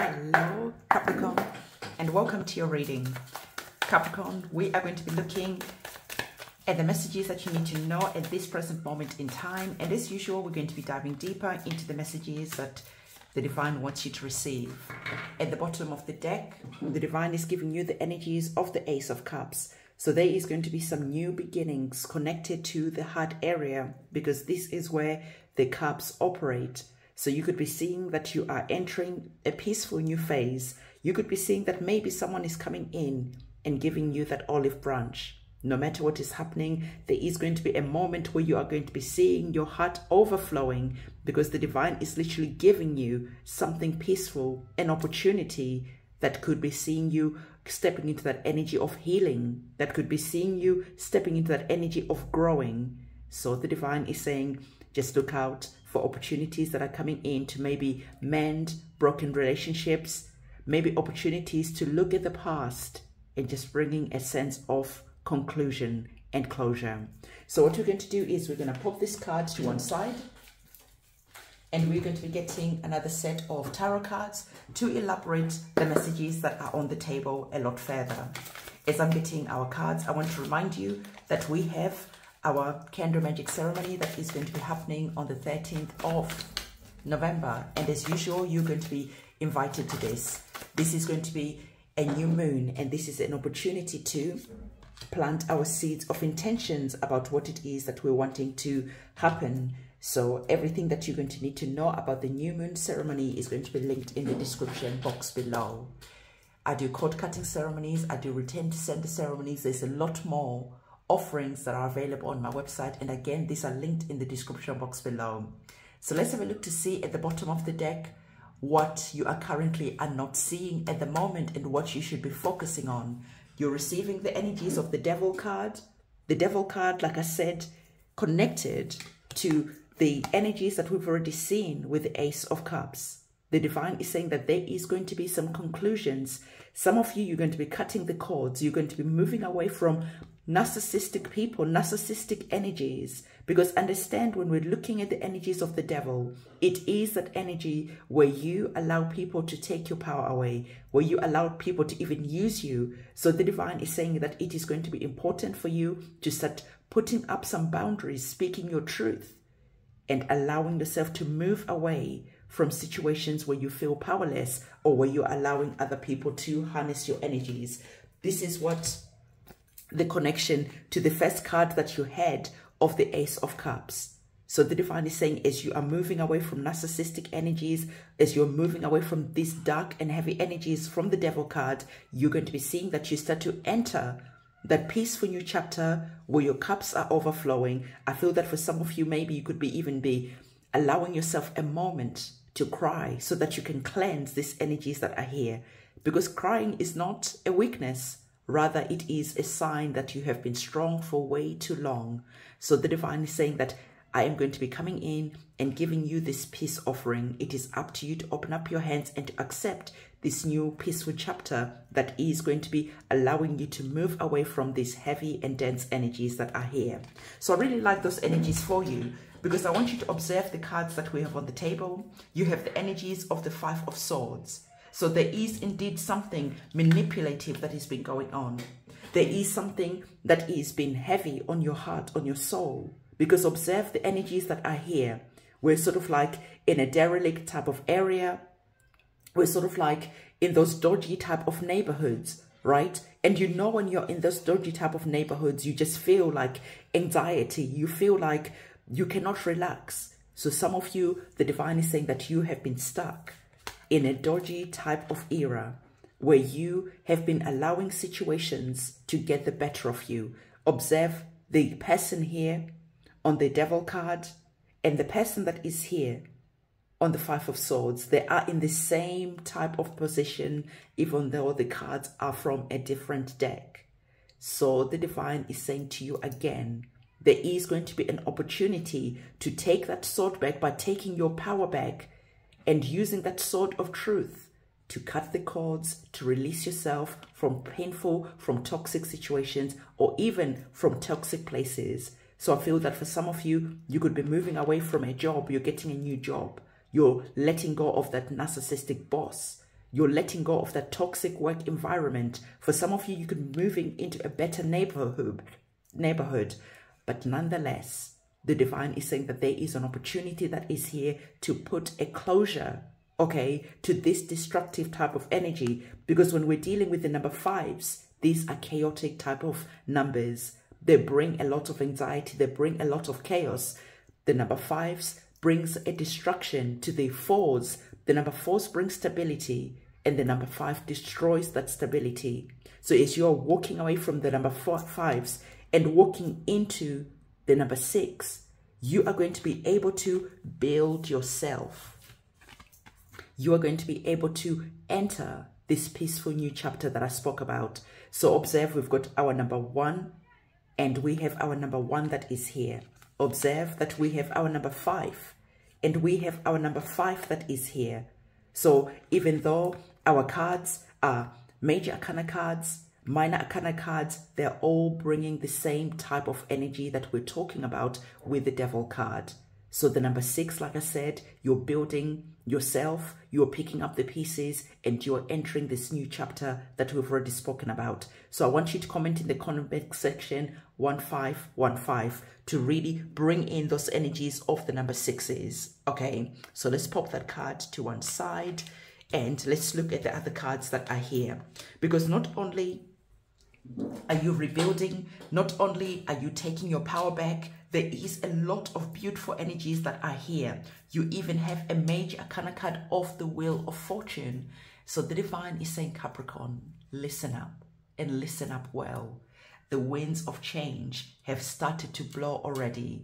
Hello, Capricorn, and welcome to your reading. Capricorn, we are going to be looking at the messages that you need to know at this present moment in time. And as usual, we're going to be diving deeper into the messages that the divine wants you to receive. At the bottom of the deck, the divine is giving you the energies of the Ace of Cups. So there is going to be some new beginnings connected to the heart area because this is where the cups operate. So you could be seeing that you are entering a peaceful new phase. You could be seeing that maybe someone is coming in and giving you that olive branch. No matter what is happening, there is going to be a moment where you are going to be seeing your heart overflowing because the divine is literally giving you something peaceful, an opportunity that could be seeing you stepping into that energy of healing, that could be seeing you stepping into that energy of growing. So the divine is saying, just look out for opportunities that are coming in to maybe mend broken relationships, maybe opportunities to look at the past and just bringing a sense of conclusion and closure. So what we're going to do is we're going to pop this card to one side and we're going to be getting another set of tarot cards to elaborate the messages that are on the table a lot further. As I'm getting our cards, I want to remind you that we have our candle magic ceremony that is going to be happening on the 13th of November. And as usual, you're going to be invited to this. This is going to be a new moon and this is an opportunity to plant our seeds of intentions about what it is that we're wanting to happen so everything that you're going to need to know about the new moon ceremony is going to be linked in the description box below. I do cord cutting ceremonies, I do return to sender ceremonies. There's a lot more offerings that are available on my website. And again, these are linked in the description box below. So let's have a look to see at the bottom of the deck what you are currently are not seeing at the moment and what you should be focusing on. You're receiving the energies of the devil card. The devil card, like I said, connected to the energies that we've already seen with the Ace of Cups. The divine is saying that there is going to be some conclusions. Some of you, you're going to be cutting the cords. You're going to be moving away from narcissistic people, narcissistic energies. Because understand when we're looking at the energies of the devil, it is that energy where you allow people to take your power away, where you allow people to even use you. So the divine is saying that it is going to be important for you to start putting up some boundaries, speaking your truth and allowing yourself to move away from situations where you feel powerless or where you're allowing other people to harness your energies. This is what the connection to the first card that you had of the Ace of Cups. So the divine is saying as you are moving away from narcissistic energies, as you're moving away from these dark and heavy energies from the devil card, you're going to be seeing that you start to enter that peaceful new chapter where your cups are overflowing. I feel that for some of you, maybe you could be even be allowing yourself a moment to cry so that you can cleanse these energies that are here. Because crying is not a weakness. Rather, it is a sign that you have been strong for way too long. So the divine is saying that I am going to be coming in and giving you this peace offering. It is up to you to open up your hands and to accept this new peaceful chapter that is going to be allowing you to move away from these heavy and dense energies that are here. So I really like those energies for you because I want you to observe the cards that we have on the table. You have the energies of the Five of Swords. So there is indeed something manipulative that has been going on. There is something that is being heavy on your heart, on your soul. Because observe the energies that are here. We're sort of like in a derelict type of area. We're sort of like in those dodgy type of neighborhoods, right? And you know when you're in those dodgy type of neighborhoods, you just feel like anxiety. You feel like you cannot relax. So some of you, the divine is saying that you have been stuck in a dodgy type of era where you have been allowing situations to get the better of you. Observe the person here on the devil card and the person that is here on the five of swords they are in the same type of position even though the cards are from a different deck so the divine is saying to you again there is going to be an opportunity to take that sword back by taking your power back and using that sword of truth to cut the cords, to release yourself from painful, from toxic situations, or even from toxic places. So I feel that for some of you, you could be moving away from a job, you're getting a new job, you're letting go of that narcissistic boss. You're letting go of that toxic work environment. For some of you, you could be moving into a better neighborhood, neighborhood. But nonetheless, the divine is saying that there is an opportunity that is here to put a closure, okay, to this destructive type of energy. Because when we're dealing with the number fives, these are chaotic type of numbers. They bring a lot of anxiety. They bring a lot of chaos. The number fives brings a destruction to the fours. The number fours brings stability and the number five destroys that stability. So as you're walking away from the number four, fives and walking into number six, you are going to be able to build yourself. You are going to be able to enter this peaceful new chapter that I spoke about. So observe, we've got our number one and we have our number one that is here. Observe that we have our number five and we have our number five that is here. So even though our cards are major arcana cards, minor arcana cards, they're all bringing the same type of energy that we're talking about with the devil card. So the number six, like I said, you're building yourself, you're picking up the pieces, and you're entering this new chapter that we've already spoken about. So I want you to comment in the comment section 1515 to really bring in those energies of the number sixes. Okay, so let's pop that card to one side and let's look at the other cards that are here. Because not only are you rebuilding, not only are you taking your power back, there is a lot of beautiful energies that are here. You even have a major arcana card of the Wheel of Fortune. So the Divine is saying, Capricorn, listen up and listen up well. The winds of change have started to blow already.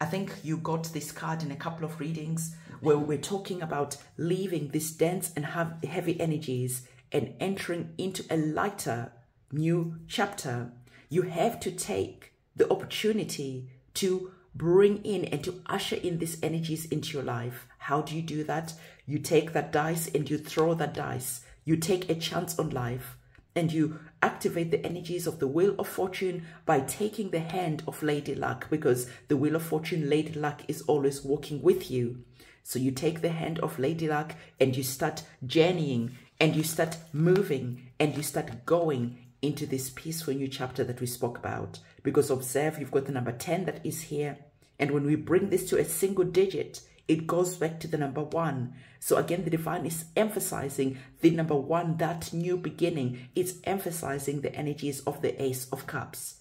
I think you got this card in a couple of readings where we're talking about leaving these dense and heavy energies and entering into a lighter new chapter. You have to take the opportunity to bring in and to usher in these energies into your life. How do you do that? You take that dice and you throw that dice. You take a chance on life and you activate the energies of the Wheel of Fortune by taking the hand of Lady Luck because the Wheel of Fortune, Lady Luck is always walking with you. So you take the hand of Lady Luck and you start journeying and you start moving and you start going into this peaceful new chapter that we spoke about. Because observe, you've got the number 10 that is here. And when we bring this to a single digit, it goes back to the number one. So again, the divine is emphasizing the number one, that new beginning. It's emphasizing the energies of the Ace of Cups.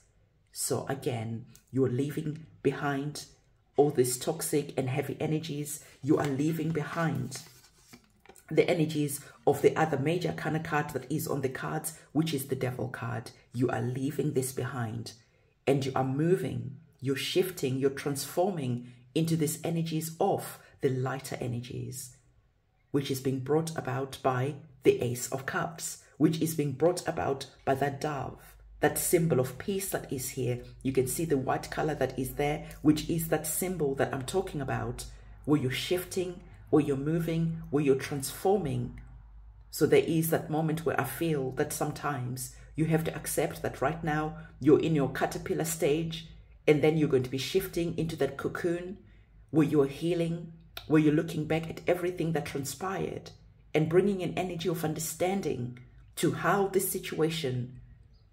So again, you're leaving behind all these toxic and heavy energies. You are leaving behind the energies of the other major kind of card that is on the cards, which is the devil card. You are leaving this behind and you are moving, you're shifting, you're transforming into these energies of the lighter energies, which is being brought about by the Ace of Cups, which is being brought about by that dove, that symbol of peace that is here. You can see the white color that is there, which is that symbol that I'm talking about, where you're shifting, where you're moving, where you're transforming. So there is that moment where I feel that sometimes you have to accept that right now you're in your caterpillar stage and then you're going to be shifting into that cocoon where you're healing, where you're looking back at everything that transpired and bringing an energy of understanding to how this situation,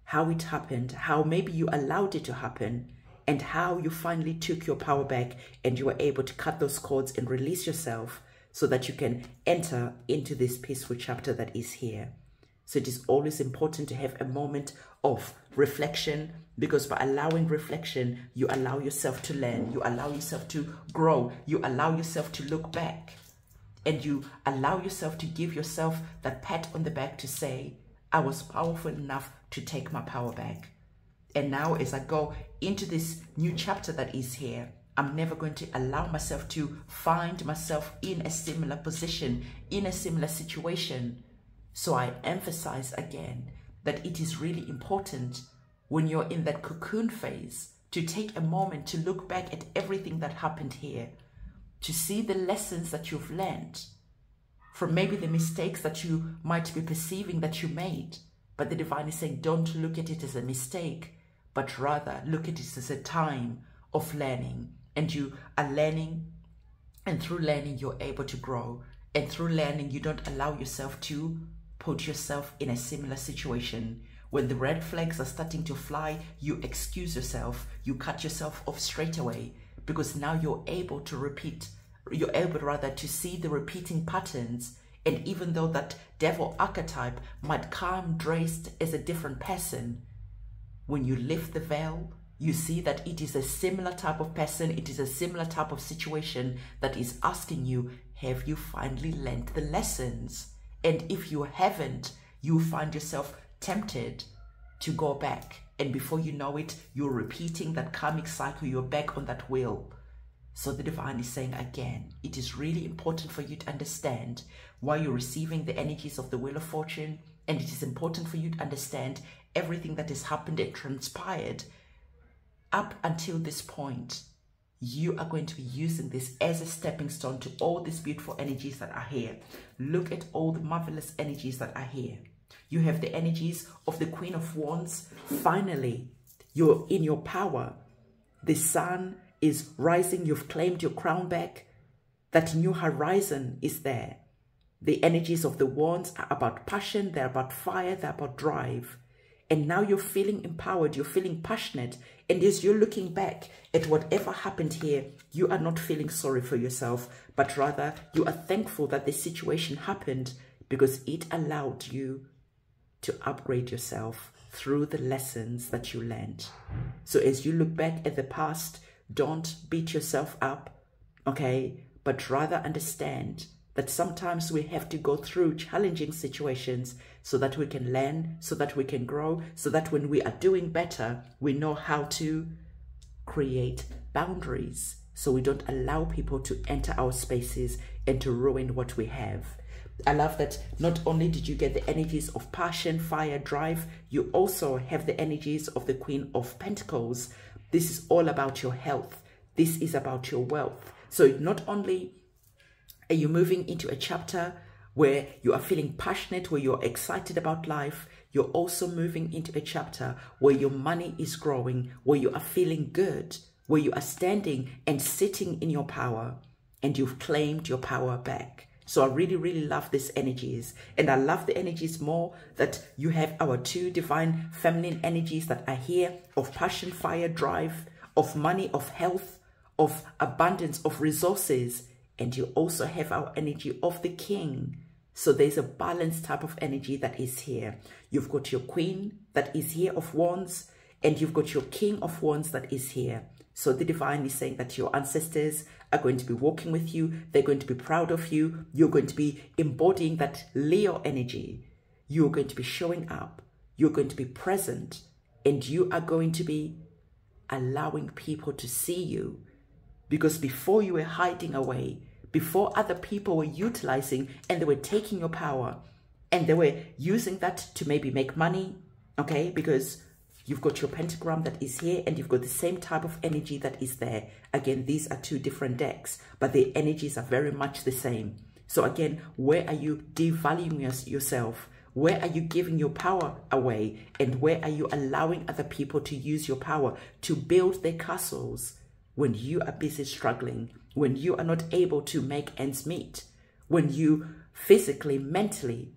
how it happened, how maybe you allowed it to happen, and how you finally took your power back and you were able to cut those cords and release yourself so that you can enter into this peaceful chapter that is here. So it is always important to have a moment of reflection because by allowing reflection, you allow yourself to learn, you allow yourself to grow, you allow yourself to look back, and you allow yourself to give yourself that pat on the back to say, I was powerful enough to take my power back. And now, as I go into this new chapter that is here, I'm never going to allow myself to find myself in a similar position, in a similar situation so I emphasize again that it is really important when you're in that cocoon phase to take a moment to look back at everything that happened here, to see the lessons that you've learned from maybe the mistakes that you might be perceiving that you made. But the divine is saying, don't look at it as a mistake, but rather look at it as a time of learning. And you are learning, and through learning, you're able to grow And through learning, you don't allow yourself to put yourself in a similar situation. When the red flags are starting to fly, you excuse yourself, you cut yourself off straight away because now you're able to repeat, you're able rather to see the repeating patterns. And even though that devil archetype might come dressed as a different person, when you lift the veil, you see that it is a similar type of person, it is a similar type of situation that is asking you, have you finally learned the lessons? And if you haven't, you find yourself tempted to go back. And before you know it, you're repeating that karmic cycle, you're back on that wheel. So the divine is saying again, it is really important for you to understand why you're receiving the energies of the wheel of fortune. And it is important for you to understand everything that has happened and transpired up until this point. You are going to be using this as a stepping stone to all these beautiful energies that are here. Look at all the marvelous energies that are here. You have the energies of the Queen of Wands. Finally, you're in your power. The sun is rising. You've claimed your crown back. That new horizon is there. The energies of the wands are about passion. They're about fire. They're about drive. And now you're feeling empowered. You're feeling passionate. And as you're looking back at whatever happened here, you are not feeling sorry for yourself, but rather you are thankful that this situation happened because it allowed you to upgrade yourself through the lessons that you learned. So as you look back at the past, don't beat yourself up, okay? But rather understand that sometimes we have to go through challenging situations so that we can learn, so that we can grow, so that when we are doing better, we know how to create boundaries so we don't allow people to enter our spaces and to ruin what we have. I love that not only did you get the energies of passion, fire, drive, you also have the energies of the Queen of Pentacles. This is all about your health. This is about your wealth. So not only are you moving into a chapter where you are feeling passionate, where you're excited about life, you're also moving into a chapter where your money is growing, where you are feeling good, where you are standing and sitting in your power, and you've claimed your power back. So I really, really love these energies. And I love the energies more that you have our two divine feminine energies that are here of passion, fire, drive, of money, of health, of abundance, of resources. And you also have our energy of the king. So there's a balanced type of energy that is here. You've got your queen that is here of wands, and you've got your king of wands that is here. So the divine is saying that your ancestors are going to be walking with you. They're going to be proud of you. You're going to be embodying that Leo energy. You're going to be showing up. You're going to be present. And you are going to be allowing people to see you. Because before you were hiding away, before other people were utilizing and they were taking your power and they were using that to maybe make money, okay? Because You've got your pentagram that is here and you've got the same type of energy that is there. Again, these are two different decks, but the energies are very much the same. So again, where are you devaluing yourself? Where are you giving your power away? And where are you allowing other people to use your power to build their castles when you are busy struggling, when you are not able to make ends meet, when you physically, mentally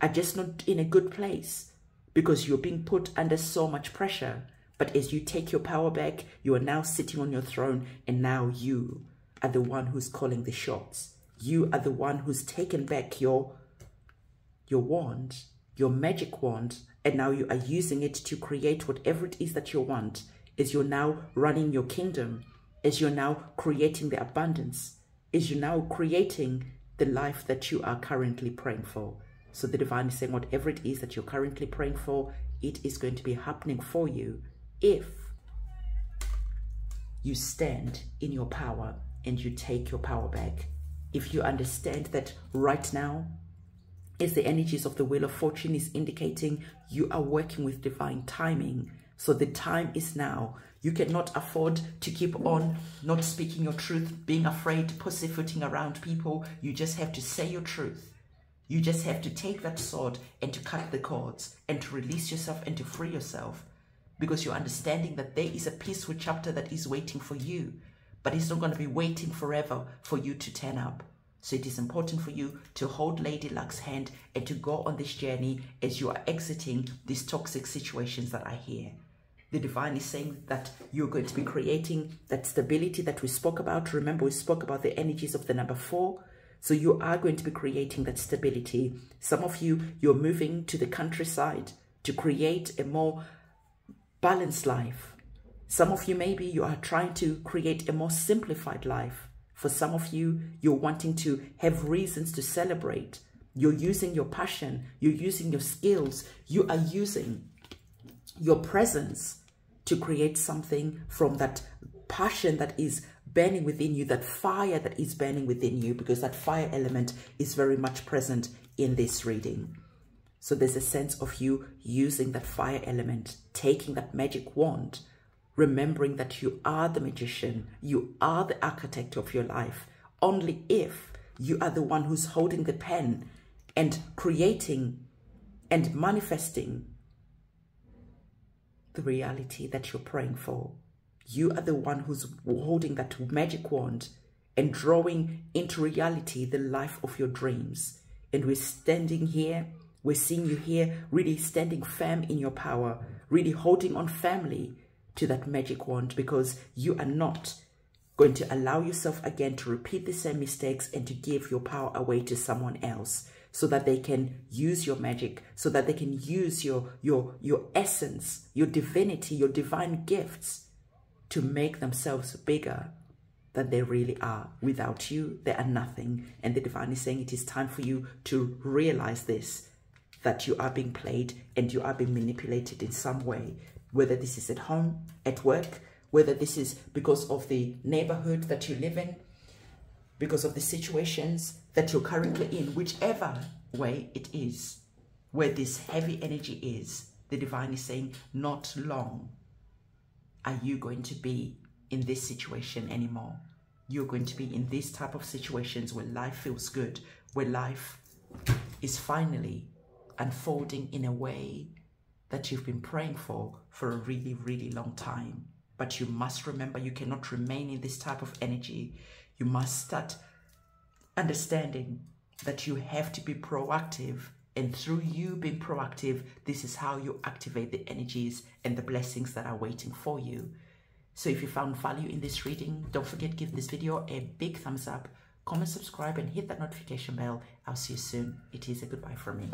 are just not in a good place? because you're being put under so much pressure. But as you take your power back, you are now sitting on your throne, and now you are the one who's calling the shots. You are the one who's taken back your, your wand, your magic wand, and now you are using it to create whatever it is that you want. As you're now running your kingdom, as you're now creating the abundance, as you're now creating the life that you are currently praying for. So the divine is saying whatever it is that you're currently praying for, it is going to be happening for you if you stand in your power and you take your power back. If you understand that right now, as the energies of the wheel of fortune is indicating, you are working with divine timing. So the time is now. You cannot afford to keep on not speaking your truth, being afraid, pussyfooting around people. You just have to say your truth you just have to take that sword and to cut the cords and to release yourself and to free yourself because you're understanding that there is a peaceful chapter that is waiting for you, but it's not going to be waiting forever for you to turn up. So it is important for you to hold Lady Luck's hand and to go on this journey as you are exiting these toxic situations that are here. The divine is saying that you're going to be creating that stability that we spoke about. Remember, we spoke about the energies of the number four. So you are going to be creating that stability. Some of you, you're moving to the countryside to create a more balanced life. Some of you, maybe you are trying to create a more simplified life. For some of you, you're wanting to have reasons to celebrate. You're using your passion. You're using your skills. You are using your presence to create something from that passion that is burning within you, that fire that is burning within you, because that fire element is very much present in this reading. So there's a sense of you using that fire element, taking that magic wand, remembering that you are the magician, you are the architect of your life. Only if you are the one who's holding the pen and creating and manifesting the reality that you're praying for. You are the one who's holding that magic wand and drawing into reality the life of your dreams. And we're standing here, we're seeing you here, really standing firm in your power, really holding on firmly to that magic wand because you are not going to allow yourself again to repeat the same mistakes and to give your power away to someone else so that they can use your magic, so that they can use your, your, your essence, your divinity, your divine gifts to make themselves bigger than they really are. Without you, they are nothing. And the divine is saying it is time for you to realize this, that you are being played and you are being manipulated in some way, whether this is at home, at work, whether this is because of the neighborhood that you live in, because of the situations that you're currently in, whichever way it is, where this heavy energy is, the divine is saying, not long are you going to be in this situation anymore. You're going to be in these type of situations where life feels good, where life is finally unfolding in a way that you've been praying for for a really, really long time. But you must remember you cannot remain in this type of energy you must start understanding that you have to be proactive. And through you being proactive, this is how you activate the energies and the blessings that are waiting for you. So if you found value in this reading, don't forget give this video a big thumbs up, comment, subscribe, and hit that notification bell. I'll see you soon. It is a goodbye from me.